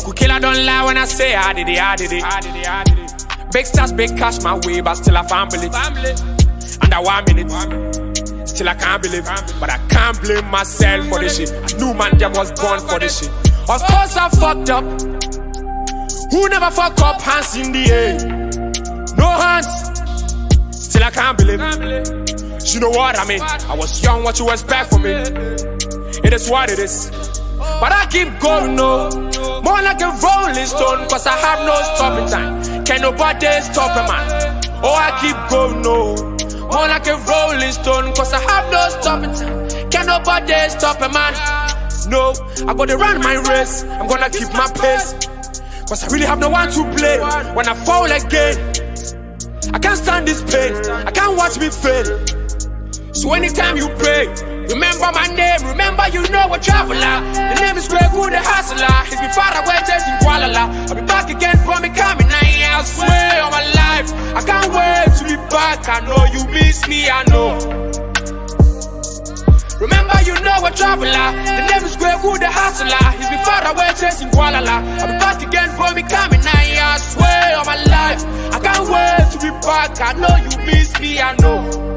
Killer don't lie when I say I did it, I did it, I did it, I did it. Big stars, big cash my way, but still I family. Family. Under one minute. Still I can't believe, but I can't blame myself for this shit. I knew man them was born for this shit. Of course I fucked up. Who never fuck up? Hands in the air. No hands. Still I can't believe. You know what I mean? I was young, what you expect from me? It is what it is. But I keep going, no. More like a rolling stone, cause I have no stopping time. Can nobody stop a man? Oh, I keep going, no. More like a rolling stone, cause I have no stopping time. Can nobody stop a man? No, I gotta run my race. I'm gonna keep my pace. Cause I really have no one to play. When I fall again, I can't stand this pain. I can't watch me fail. So anytime you pray, remember my name, remember you know a traveler. Name is the hustler. He's been far away, chasing Kuala I'll be back again from me coming. I, swear on my life, I can't wait to be back. I know you miss me, I know. Remember you know a traveler. The name is Kwaku, the hustler. He's been far away, chasing Kuala I'll be back again from me coming. I swear on my life, I can't wait to be back. I know you miss me, I know.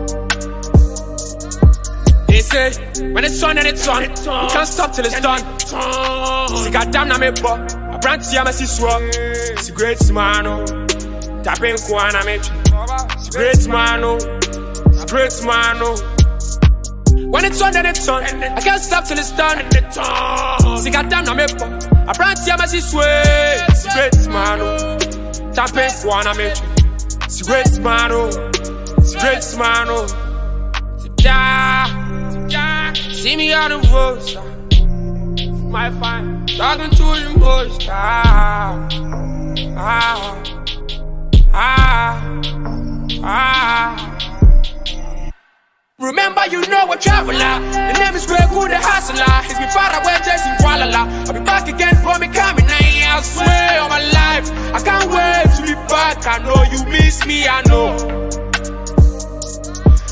Say, when it's on and it's on, we can't stop till it's done. See, goddamn, I'm a buck. I brand to Yamasi Swap. It's a great man, oh. Tapping Kwana, mate. It's a great man, oh. It's a great man, oh. When it's on and it's on, I can't stop till it's done. See, goddamn, I'm a buck. I brand to Yamasi Swap. It's a great man, oh. Tapping Kwana, mate. It's a great man, oh. A great man, oh. Yeah. See me on the road, my fine, talking to the most. Ah, ah, ah, ah. Remember, you know a traveler. The name is Kwaku, the hustler. He's been far away, chasing Kuala I'll be back again for me coming. I swear on my life, I can't wait to be back. I know you miss me, I know.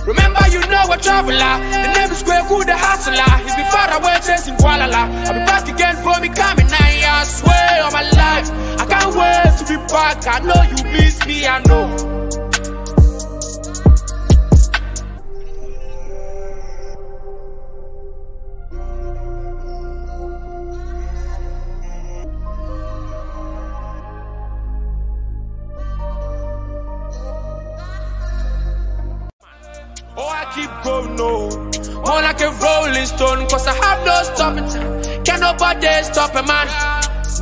Remember, you know a traveler. The name is Kwaku, the hustler. He's been far away chasing Kuala I'll be back again for me coming. I, I swear on my life, I can't wait to be back. I know you miss me, I know. Keep going, no. More like a rolling stone, cause I have no stopping time. Can nobody stop a man?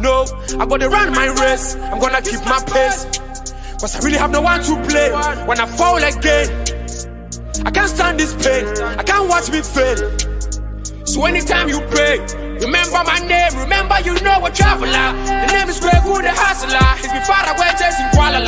No, I gotta run my race. I'm gonna keep my pace. Cause I really have no one to play. When I fall again, I can't stand this pain. I can't watch me fail. So anytime you pray, remember my name, remember you know a traveler. The name is Kwaku, the hustler. He's been far away chasing Kuala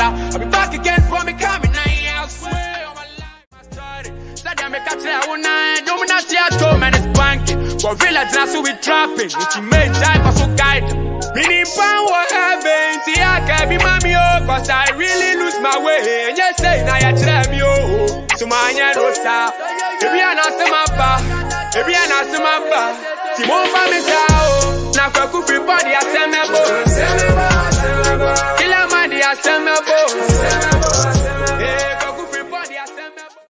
Sadia me catch ya una Yo me nasi at home and it's banking But village na so we trapping. It's main time for so guide. Mini pan what heaven See I can be mommy oh Cause I really lose my way. You say na ya me oh. So my anya no sa Ebi anase mapa Ebi anase mapa Ti mo fa mi oh. Na kwa ku free body Aseme bo aseme